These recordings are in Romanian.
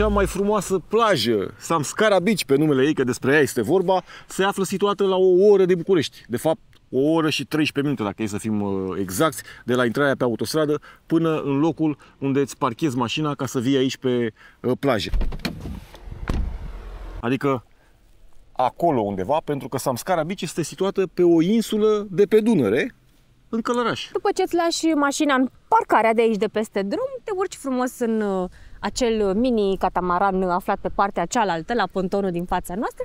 cea mai frumoasă plajă, Samscara Beach pe numele ei, că despre ea este vorba, se află situată la o oră de București. De fapt, o oră și 13 minute, dacă e să fim uh, exacti, de la intrarea pe autostradă până în locul unde îți parchezi mașina ca să vii aici pe uh, plajă. Adică acolo undeva, pentru că Samscara Beach este situată pe o insulă de pe Dunăre, în Călăraș. După ce îți lași mașina în parcarea de aici de peste drum, te urci frumos în uh, acel mini catamaran aflat pe partea cealaltă, la pontonul din fața noastră,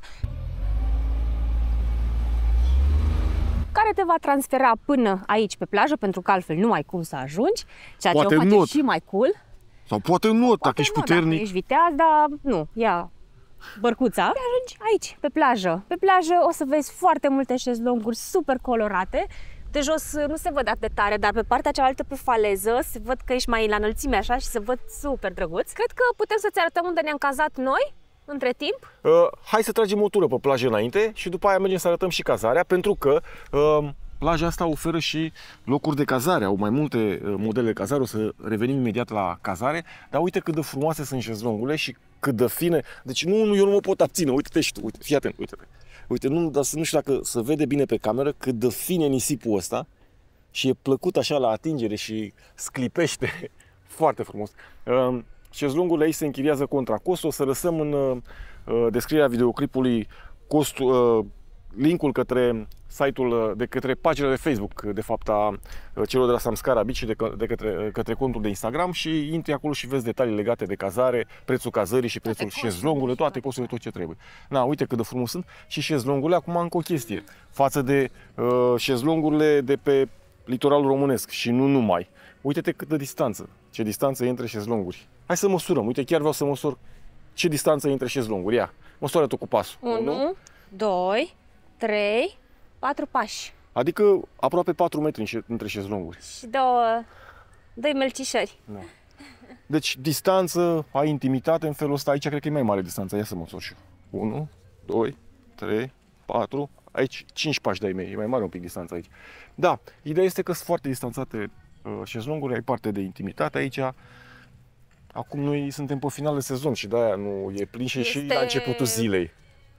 care te va transfera până aici pe plajă, pentru că altfel nu ai cum să ajungi, ceea Poate ce o face not. și mai cool. Sau poate nu, dacă Poate ești nu, puternic. Dacă ești viteaz, dar nu, ia bărcuța. Te ajungi aici, pe plajă. Pe plajă o să vezi foarte multe șezlonguri super colorate. De jos uh, nu se văd atât de tare, dar pe partea cealaltă, pe faleză, se văd că ești mai la înălțime așa și se văd super drăguț. Cred că putem să-ți arătăm unde ne-am cazat noi, între timp. Uh, hai să tragem o tură pe plajă înainte și după aia mergem să arătăm și cazarea, pentru că uh, plaja asta oferă și locuri de cazare, au mai multe uh, modele de cazare, o să revenim imediat la cazare, dar uite cât de frumoase sunt șezlongurile și cât de fine. Deci nu, nu eu nu mă pot abține, uite-te și tu, uite, fii atent, uite-te. Uite, nu, dar să- nu știu dacă se vede bine pe cameră cât de fine nisipul ăsta și e plăcut așa la atingere și sclipește foarte frumos. Uh, Șezlongurile aici se închiriază contra cost. O să lăsăm în uh, uh, descrierea videoclipului costul, uh, linkul către site-ul, uh, de către pagina de Facebook, de fapt, a uh, celor de la Samscara Beach și de, că- de către, uh, către contul de Instagram și intri acolo și vezi detalii legate de cazare, prețul cazării și prețul costurile șezlongurile, și toate toate. costurile, tot ce trebuie. Na, uite cât de frumos sunt și șezlongurile. Acum încă o chestie. Față de uh, șezlongurile de pe litoralul românesc și nu numai. Uite-te cât de distanță. Ce distanță e între șezlonguri. Hai să măsurăm. Uite, chiar vreau să măsor ce distanță e între șezlonguri. Ia, măsoară tu cu pasul. 1, 2, 3, 4 pași Adică aproape 4 metri în șe- între șezlonguri. și două, doi melcișori. Deci distanță, ai intimitate în felul ăsta. Aici cred că e mai mare distanța. Ia să măsor și eu. 1, 2, 3, 4. Aici 5 pași de-ai mei. E mai mare un pic distanța aici. Da, ideea este că sunt foarte distanțate uh, șezlongurile. Ai parte de intimitate aici. Acum noi suntem pe final de sezon și de-aia nu e plin și, și Este- la începutul zilei.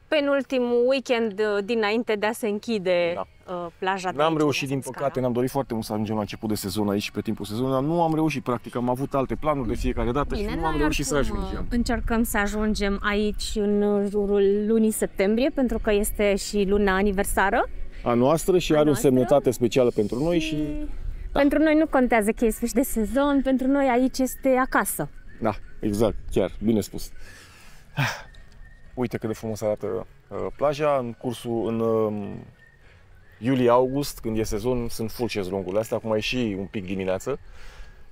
Penultimul weekend uh, dinainte de a se închide Da. uh, plaja de N-am aici, reușit, de din Samscara. păcate, ne-am dorit foarte mult să ajungem la început de sezon aici pe timpul sezonului, dar nu am reușit, practic, am avut alte planuri de fiecare dată și nu am noi reușit să oricum, ajungem. uh, Încercăm să ajungem aici în jurul lunii septembrie, pentru că este și luna aniversară. A noastră și A are o noastră. semnătate specială pentru noi și, Da. Pentru noi nu contează că e sfârșit de sezon, pentru noi aici este acasă. da, exact, chiar, bine spus. Uite cât de frumos arată uh, plaja, în cursul, în uh, iulie-august, când e sezon, sunt full șezlongurile astea, acum e și un pic dimineață,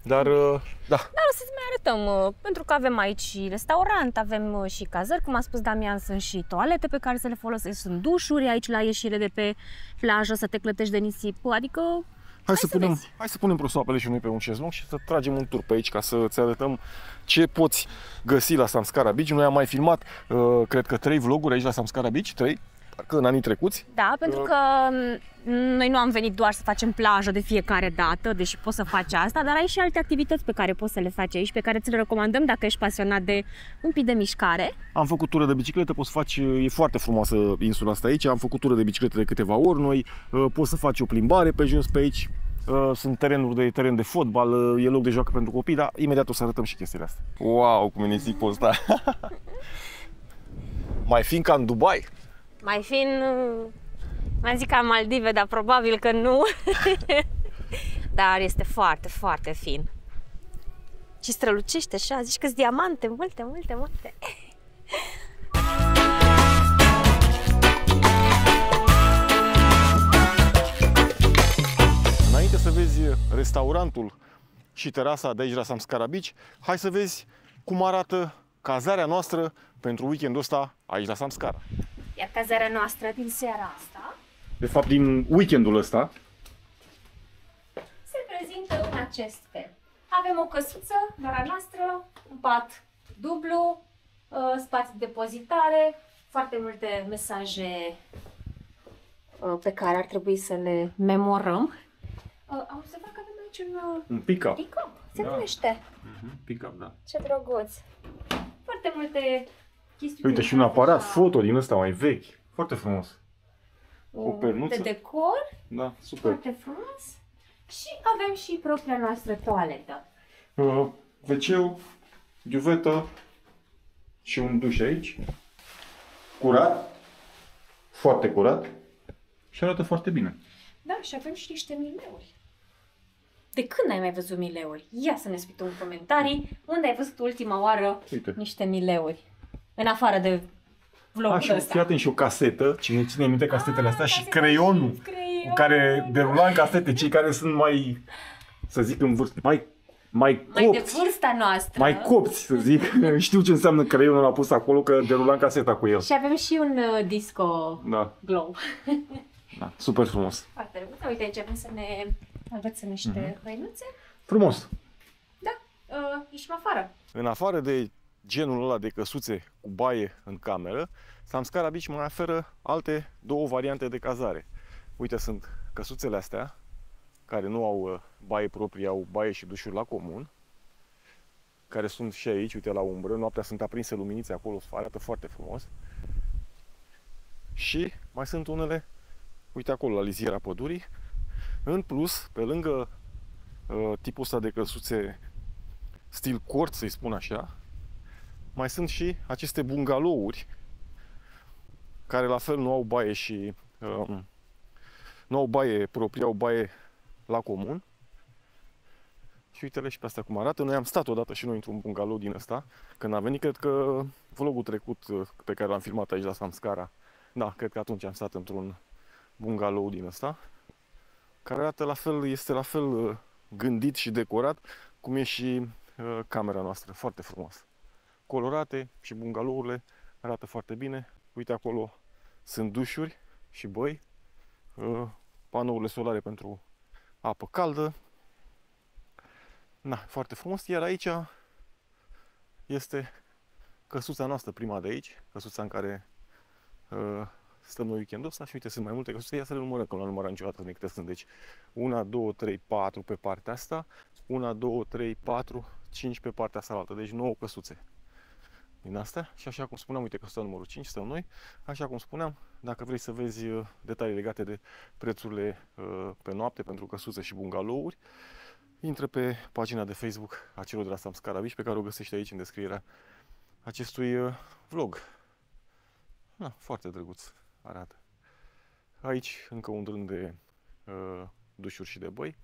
dar, uh, da, Dar o să-ți mai arătăm, uh, pentru că avem aici și restaurant, avem uh, și cazări, cum a spus Damian, sunt și toalete pe care să le folosești, sunt dușuri aici la ieșire de pe plajă, să te clătești de nisip, adică Hai, să, să punem, vezi. hai să punem prosoapele și noi pe un șezlong și să tragem un tur pe aici ca să îți arătăm ce poți găsi la Samscara Beach. Noi am mai filmat, uh, cred că, trei vloguri aici la Samscara Beach, trei, că în anii trecuți. Da, pentru Uh. că m, noi nu am venit doar să facem plajă de fiecare dată, deși poți să faci asta, dar ai și alte activități pe care poți să le faci aici, pe care ți le recomandăm dacă ești pasionat de un pic de mișcare. Am făcut tură de bicicletă, poți să faci, e foarte frumoasă insula asta aici, am făcut tură de bicicletă de câteva ori noi, uh, poți să faci o plimbare pe jos pe aici, uh, sunt terenuri de teren de fotbal, uh, e loc de joacă pentru copii, dar imediat o să arătăm și chestiile astea. Wow, cum e nisipul ăsta! mai fin ca în Dubai. Mai fin, mai zic ca Maldive, dar probabil că nu. dar este foarte, foarte fin. Și strălucește așa, zici că diamante, multe, multe, multe. Înainte să vezi restaurantul și terasa de aici la Samscara Beach, hai să vezi cum arată cazarea noastră pentru weekendul ăsta aici la Samscara. Iar cazarea noastră din seara asta De fapt, din weekendul ăsta, se prezintă în acest fel. Avem o căsuță, doar a noastră, un pat dublu, uh, spații de depozitare, foarte multe mesaje uh, pe care ar trebui să le memorăm. Uh, Am observat că avem aici un uh, un pick-up. pick-up, se Da. numește. Pick-up, da. Ce drăguț! Foarte foarte multe chestiuni. Uite, și un aparat foto din ăsta mai vechi. Foarte frumos. o pernuță. De decor, Da, super. foarte frumos. Și avem și propria noastră toaletă. Uh, wc giuvetă și un duș aici. Curat. Foarte curat. Și arată foarte bine. Da, și avem și niște mileuri. De când ai mai văzut mileuri? Ia să ne spui tu în comentarii unde ai văzut ultima oară Uite. niște mileuri. În afară de vlogul A, și ăsta. fii atent și o casetă, cine ține minte casetele astea și caseta creionul și creion. cu care derula în casete cei care sunt mai, să zic în vârstă, mai, mai Mai de copți. vârsta noastră. Mai copți, să zic. Știu ce înseamnă creionul l-a pus acolo, că derulam caseta cu el. Și avem și un uh, disco Da, glow. da, super frumos. Foarte drăguț. Uite, aici avem să ne învățăm niște uh-huh. hăinuțe. Frumos. Da, uh, ieșim afară. În afară de genul ăla de căsuțe cu baie în cameră, Samscara Beach mai oferă alte două variante de cazare. Uite, sunt căsuțele astea, care nu au uh, baie proprie, au baie și dușuri la comun, care sunt și aici, uite, la umbră. Noaptea sunt aprinse luminițe acolo, arată foarte frumos. Și mai sunt unele, uite acolo, la liziera pădurii. În plus, pe lângă uh, tipul ăsta de căsuțe stil cort, să-i spun așa, mai sunt și aceste bungalouri care la fel nu au baie și um, nu au baie proprie, au baie la comun. Și uite-le și pe astea cum arată. Noi am stat odată și noi într-un bungalou din ăsta, când a venit, cred că vlogul trecut uh, pe care l-am filmat aici la Samscara, da, cred că atunci am stat într-un bungalou din ăsta, care arată la fel, este la fel uh, gândit și decorat, cum e și uh, camera noastră, foarte frumos. Colorate și bungalourile arată foarte bine. Uite acolo sunt dușuri și băi, uh, panourile solare pentru apă caldă. Na, foarte frumos. Iar aici este căsuța noastră, prima de aici, căsuța în care uh, stăm noi weekendul ăsta și uite, sunt mai multe căsuțe, ia să le numărăm, că nu am numărat niciodată din câte sunt. Deci, una, două, trei, patru pe partea asta, una, două, trei, patru, cinci pe partea asta altă, deci 9 căsuțe din astea și așa cum spuneam, uite că stăm numărul 5, stăm noi, așa cum spuneam, dacă vrei să vezi uh, detalii legate de prețurile uh, pe noapte pentru căsuțe și bungalouri, intră pe pagina de Facebook a celor de la Samscara Beach, pe care o găsești aici în descrierea acestui uh, vlog. Na, foarte drăguț arată. Aici încă un rând de uh, dușuri și de băi.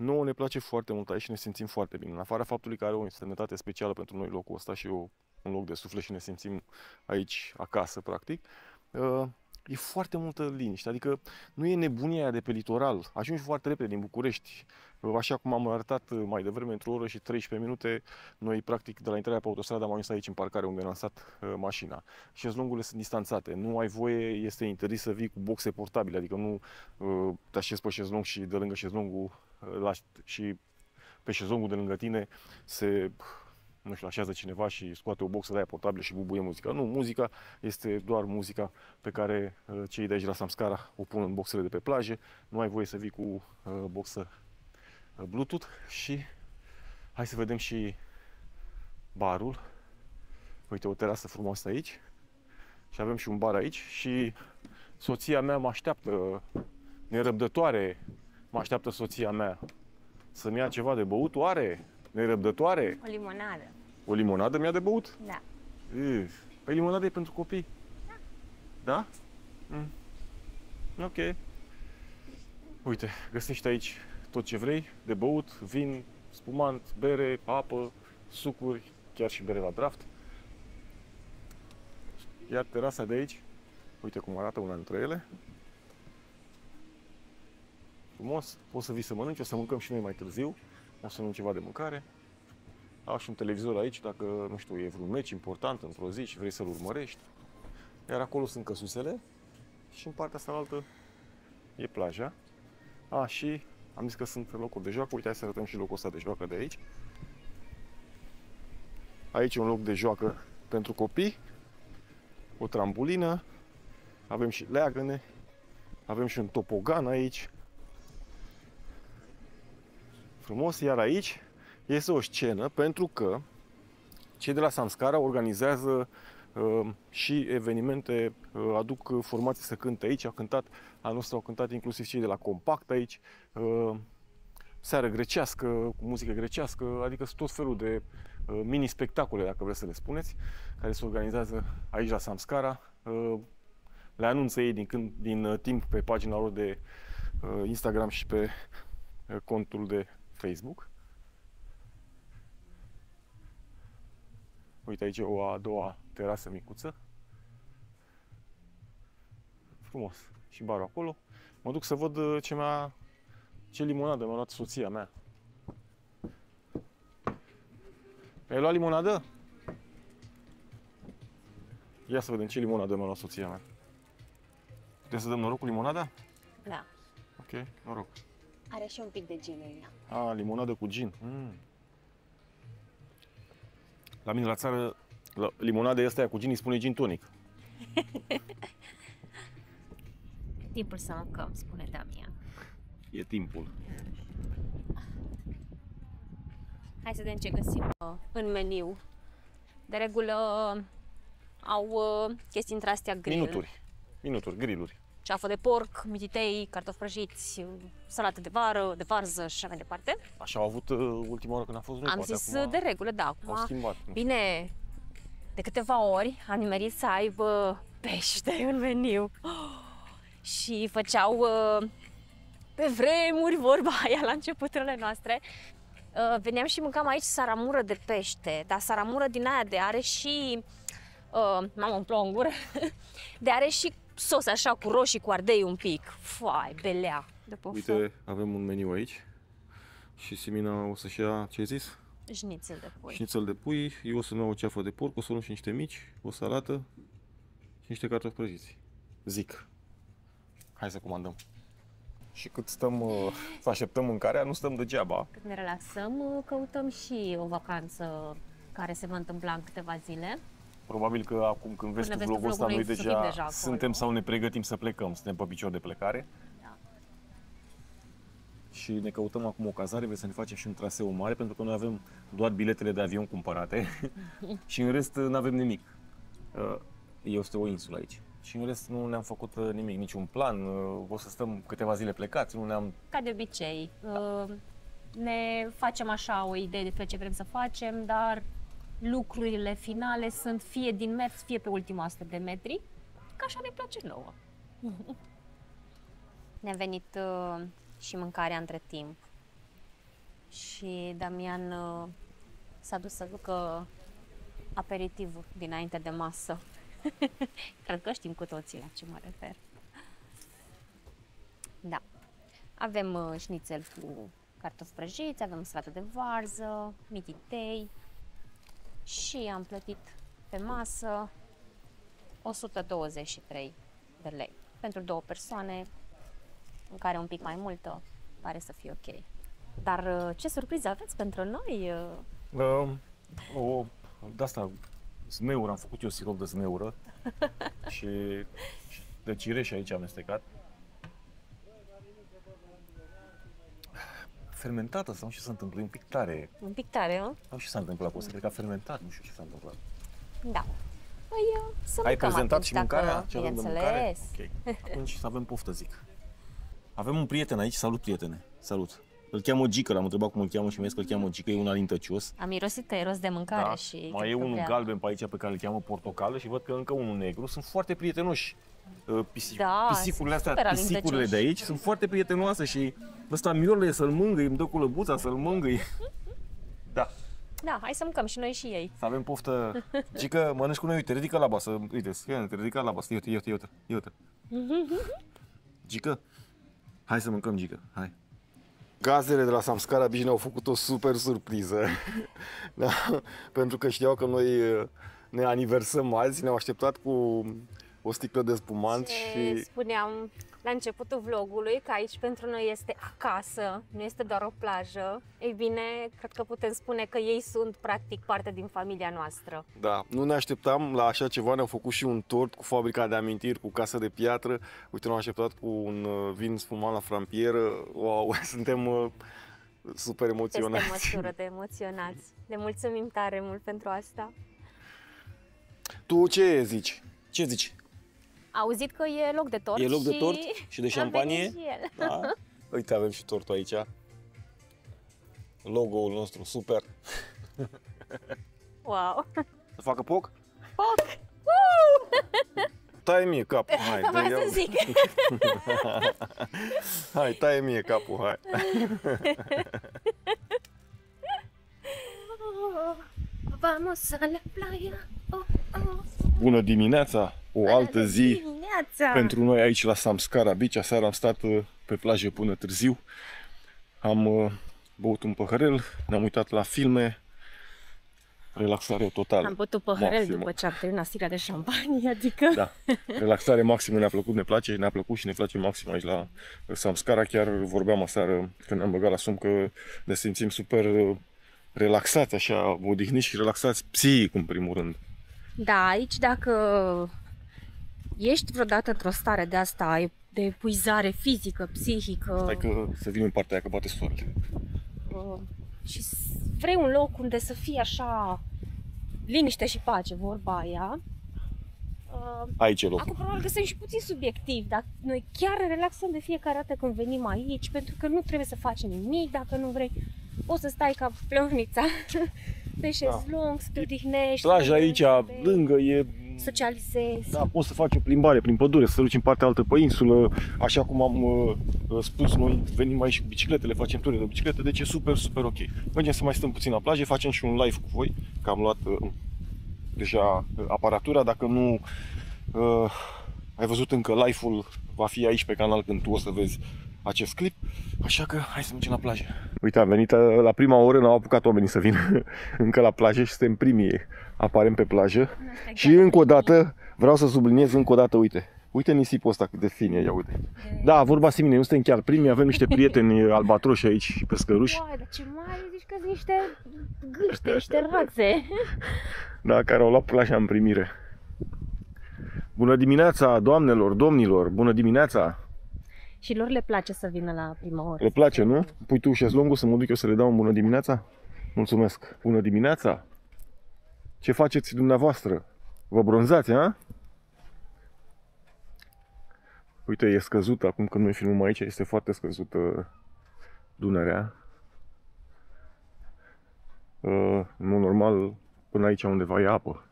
Nouă ne place foarte mult aici și ne simțim foarte bine. În afara faptului că are o însemnătate specială pentru noi locul ăsta și o, un loc de suflet și ne simțim aici acasă, practic, uh, e foarte multă liniște. Adică nu e nebunia aia de pe litoral. Ajungi foarte repede din București. Uh, Așa cum am arătat uh, mai devreme, într-o oră și 13 minute, noi practic de la intrarea pe autostradă am ajuns aici în parcare unde ne-am lansat uh, mașina. Șezlongurile sunt distanțate. Nu ai voie, este interzis să vii cu boxe portabile, adică nu uh, te așezi pe șezlong și de lângă șezlongul la, și pe șezlongul de lângă tine se nu știu, așează cineva și scoate o boxă de aia portabilă și bubuie muzica. Nu, muzica este doar muzica pe care uh, cei de aici la Samscara o pun în boxele de pe plaje. Nu ai voie să vii cu uh, boxă uh, Bluetooth și hai să vedem și barul. Uite, o terasă frumoasă aici și avem și un bar aici și soția mea mă așteaptă nerăbdătoare mă așteaptă soția mea să-mi ia ceva de băut, oare? Nerăbdătoare? O limonadă. O limonadă mi-a de băut? Da. Uf. Păi limonada e pentru copii. Da? Mm. Ok. Uite, găsești aici tot ce vrei de băut, vin, spumant, bere, apă, sucuri, chiar și bere la draft. Iar terasa de aici, uite cum arată una dintre ele. Frumos, poți să vii să mănânci, o să mâncăm și noi mai târziu. O să luăm ceva de mâncare. Au și un televizor aici, dacă, nu știu, e vreun meci important într-o zi și vrei să-l urmărești. Iar acolo sunt căsusele și în partea asta altă e plaja. A, și am zis că sunt locuri de joacă. Uite, hai să arătăm și locul ăsta de joacă de aici. Aici e un loc de joacă pentru copii. O trambulină. Avem și leagăne. Avem și un topogan aici. Frumos, iar aici este o scenă pentru că cei de la Samscara organizează uh, și evenimente, uh, aduc formații să cânte aici, au cântat, anul ăsta au cântat inclusiv cei de la Compact aici, uh, seară grecească, cu muzică grecească, adică sunt tot felul de uh, mini-spectacole, dacă vreți să le spuneți, care se organizează aici la Samscara. Uh, le anunță ei din, când, din uh, timp pe pagina lor de uh, Instagram și pe uh, contul de Facebook. Uite aici o a doua terasă micuță. Frumos. Și barul acolo. Mă duc să văd uh, ce mi-a ce limonadă mi-a luat soția mea. Ai luat limonadă? Ia să vedem ce limonadă mi-a luat soția mea. Putem să dăm noroc cu limonada? Da. Ok, noroc. Are și un pic de gin în ea. A, limonadă cu gin. Mm. La mine la țară, la limonada asta cu gin îi spune gin tonic. Timpul să mâncăm, spune Damian. E timpul. Hai să vedem ce găsim uh, în meniu. De regulă uh, au uh, chestii între astea grill. Minuturi. Minuturi, griluri. Ceafă de porc, mititei, cartofi prăjiți, uh, salată de vară, de varză și așa mai departe. Așa au avut uh, ultima oară când am fost noi, Am poate zis acum de regulă, da. Au Acum, schimbat. nu știu. bine, de câteva ori am nimerit să aibă pește în meniu. Și făceau uh, pe vremuri vorba aia la începuturile noastre. Uh, veneam și mâncam aici saramură de pește, dar saramură din aia de are și uh, mamă, îmi plouă în gură, de are și sos așa cu roșii, cu ardei un pic. Foai, belea de poftă. Uite, avem un meniu aici. Și Simina o să-și ia, ce ai zis? Șnițel de pui. Șnițel de pui, eu o să-mi iau o ceafă de porc, o să luăm și niște mici, o salată și niște cartofi prăjiți. Zic. Hai să comandăm. Și cât stăm uh, să așteptăm mâncarea, nu stăm degeaba. Când ne relaxăm, căutăm și o vacanță care se va întâmpla în câteva zile. Probabil că acum când vezi Până tu vezi tu vlogul ăsta, vlogul, noi noi să deja, fim deja acolo. suntem sau ne pregătim să plecăm, suntem pe picior de plecare. Da. Și ne căutăm acum o cazare, vrem să ne facem și un traseu mare, pentru că noi avem doar biletele de avion cumpărate și în rest nu avem nimic. Uh, Este o insulă aici. Și în rest nu ne-am făcut uh, nimic, niciun plan. Uh, O să stăm câteva zile plecați, nu ne-am... Ca de obicei, uh, ne facem așa o idee despre ce vrem să facem, dar lucrurile finale sunt fie din mers, fie pe ultima 100 de metri, că așa ne place nouă. Ne-a venit uh, și mâncarea între timp și Damian uh, s-a dus să ducă aperitivul dinainte de masă. Cred că știm cu toții la ce mă refer. Da. Avem uh, șnițel cu cartofi prăjiți, avem salată de varză, mititei și am plătit pe masă 123 de lei. Pentru două persoane, în care un pic mai multă, pare să fie ok. Dar uh, ce surpriză aveți pentru noi? Uh, Uh, o, de asta, zmeură, am făcut eu sirop de zmeură și, și de cireș aici amestecat. Fermentată sau nu știu ce s-a întâmplat, e un pic tare. Un pic tare, nu? Nu știu ce s-a întâmplat cu asta, cred că a fermentat, nu știu ce s-a întâmplat. Da. Păi, uh, să Ai mâncăm prezentat atunci, și dacă- mâncarea? Ce avem de mâncare? Bineînțeles. Ok. Atunci să avem poftă, zic. Avem un prieten aici, salut prietene, salut. Îl cheamă Gică, l-am întrebat cum îl cheamă și mi-a zis că îl cheamă Gică, e un alintăcios. Am mirosit că e rost de mâncare Da. și... Mai cred e că unul vrea. galben pe aici pe care îl cheamă portocală și văd că încă unul negru. Sunt foarte prietenoși. Uh, Pisi- Da, pisicurile astea, super pisicurile de alintăcioși. aici sunt foarte prietenoase și ăsta miorle să-l mângâi, îmi dă cu lăbuța să-l mângâi. Da, Da, hai să mâncăm și noi și ei. să avem poftă. Gică, mănânci cu noi, uite, ridică laba, să, uite, scrie, te ridică laba, să, uite, uite, uite, uite. Gică, hai să mâncăm, Gică, hai. Gazele de la Samscara Beach ne-au făcut o super surpriză. da? Pentru că știau că noi uh, ne aniversăm azi, ne-au așteptat cu o sticlă de spumant Ce și spuneam la începutul vlogului, că aici pentru noi este acasă, nu este doar o plajă. Ei bine, cred că putem spune că ei sunt practic parte din familia noastră. Da, nu ne așteptam la așa ceva, ne-au făcut și un tort cu fabrica de amintiri, cu casă de piatră. Uite, ne-au așteptat cu un uh, vin spumant la frampieră. Wow, suntem uh, super Peste emoționați. măsură de emoționați. Le mulțumim tare mult pentru asta. Tu ce zici? Ce zici? Auzit că e loc de tort E loc de și... tort și de a șampanie? venit și el. Da? Uite, avem și tortul aici. Logo-ul nostru, super. Wow! Să facă poc? Foc! Taie mie capul, hai. Vreau dă-i- să zic. Hai, taie mie capul, hai. Vamos a la playa. Oh, oh. Bună dimineața, o altă zi Dimineața. pentru noi aici la Samscara Beach. Aseară am stat uh, pe plajă până târziu. Am uh, băut un păhărel, ne-am uitat la filme. Relaxare totală. Am bătut păhărel Maximă. după ce am terminat stirea de șampanie, adică... Da, relaxare maximă ne-a plăcut, ne place, ne-a plăcut și ne place maxim aici la Samscara. Chiar vorbeam aseară când ne-am băgat la somn că ne simțim super uh, relaxați, așa, odihniți și relaxați psihic în primul rând. Da, aici dacă ești vreodată într-o stare de asta, de epuizare fizică, psihică Stai că să vin în partea aia că bate soarele. uh, și s- vrei un loc unde să fie așa liniște și pace, vorba aia, uh, Aici e locul. Acum probabil că sunt și puțin subiectiv, dar noi chiar ne relaxăm de fiecare dată când venim aici, pentru că nu trebuie să faci nimic dacă nu vrei. Poți să stai ca plăhnița pe șezlong, să te odihnești. Plaja să aici, te lângă, e... Socializezi. Da, poți să faci o plimbare prin pădure, să te duci în partea altă pe insulă. Așa cum am uh, uh, spus, noi venim aici cu bicicletele, facem ture de biciclete, deci e super, super ok. Mergem să mai stăm puțin la plajă, facem și un live cu voi, că am luat uh, deja uh, aparatura. Dacă nu uh, ai văzut încă live-ul, va fi aici pe canal când tu o să vezi acest clip. Așa că hai să mergem la plajă. Uite, am venit uh, la prima oră, n-au apucat oamenii să vină încă la plajă și suntem primii aparent pe plajă. Și încă o dată, vreau să subliniez încă o dată, uite, uite nisipul ăsta cât de fin e, ia uite. Da, vorba simine, nu suntem chiar primii, avem niște prieteni albatroși aici și pescăruși, Uai, dar ce mare, zici că sunt niște gâște, niște rațe. da, care au luat plaja în primire. Bună dimineața, doamnelor, domnilor, bună dimineața! Și lor le place să vină la prima oră. Le place, nu? Pui tu șezlongul să mă duc eu să le dau un bună dimineața? Mulțumesc! Bună dimineața! Ce faceți dumneavoastră? Vă bronzați, a? Uite, e scăzută, acum când noi filmăm aici, este foarte scăzută Dunărea. Uh, în mod normal, până aici undeva e apă.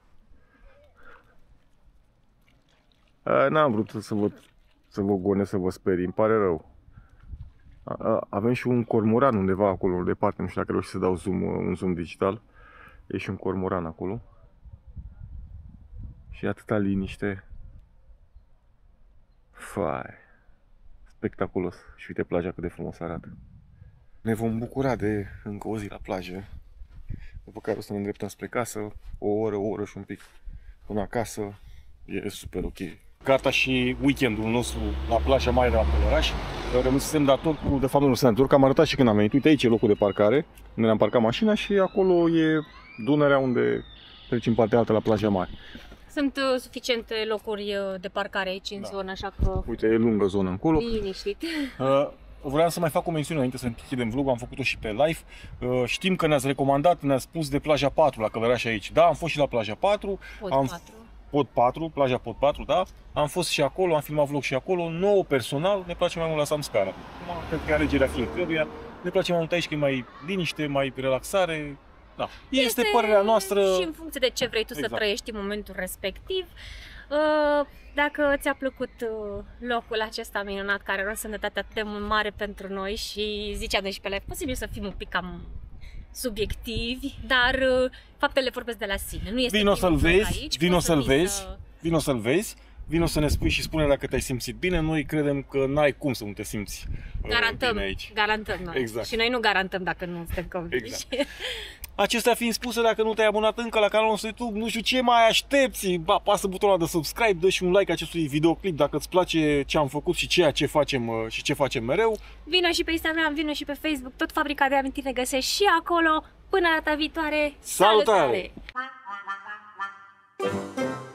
Uh, n-am vrut să vă, să vă gonesc, să vă sperii, îmi pare rău. A- a- Avem și un cormoran undeva acolo, departe, nu știu dacă reușesc să dau zoom, uh, un zoom digital. E și un cormoran acolo. Și atâta liniște. Fai. Spectaculos. Și uite plaja cât de frumos arată. Ne vom bucura de încă o zi la plajă. După care o să ne îndreptăm spre casă. O oră, o oră și un pic până acasă. E super ok. Gata și weekendul nostru la plaja mare de la Pălăraș. Rămâsem dator cu, de fapt nu sunt că am arătat și când am venit. Uite aici e locul de parcare, unde ne-am parcat mașina și acolo e Dunărea unde trecem partea altă la plaja mare. Sunt uh, suficiente locuri uh, de parcare aici în Da. zonă, așa că Uite, e lungă zonă încolo. liniștit. Uh, vreau să mai fac o mențiune înainte să închidem vlogul, am făcut-o și pe live. Uh, știm că ne-ați recomandat, ne-ați spus de plaja 4 la Călăraș aici. Da, am fost și la plaja 4, Pod Am- 4. Pod 4, plaja Pod 4, da. Am fost și acolo, am filmat vlog și acolo. Nouă personal, ne place mai mult la Samscara. Acum, cred că e alegerea fiecăruia. Ne place mai mult aici că e mai liniște, mai relaxare. Da. Este, părerea noastră. Și în funcție de ce vrei tu Exact. să trăiești în momentul respectiv. Uh, Dacă ți-a plăcut uh, locul acesta minunat, care are o sănătate atât de mare pentru noi și ziceam de și pe live, posibil să fim un pic cam subiectivi, dar uh, faptele vorbesc de la sine. Nu este Vino să-l primul vlog vezi, aici, vino poți să-l vii vezi. să- Vino să-l vezi, vino să ne spui și spune dacă te-ai simțit bine. Noi credem că n-ai cum să nu te simți uh, Garantăm, bine aici. garantăm noi. Exact. Și noi nu garantăm dacă nu suntem convinși. Exact. Acestea fiind spuse, dacă nu te-ai abonat încă la canalul nostru YouTube, nu știu ce mai aștepți, apasă butonul de subscribe, dă și un like acestui videoclip dacă îți place ce am făcut și ceea ce facem uh, și ce facem mereu. Vino și pe Instagram, vino și pe Facebook, tot Fabrica de Amintiri ne găsești și acolo. Până data viitoare, Salutare! salutare!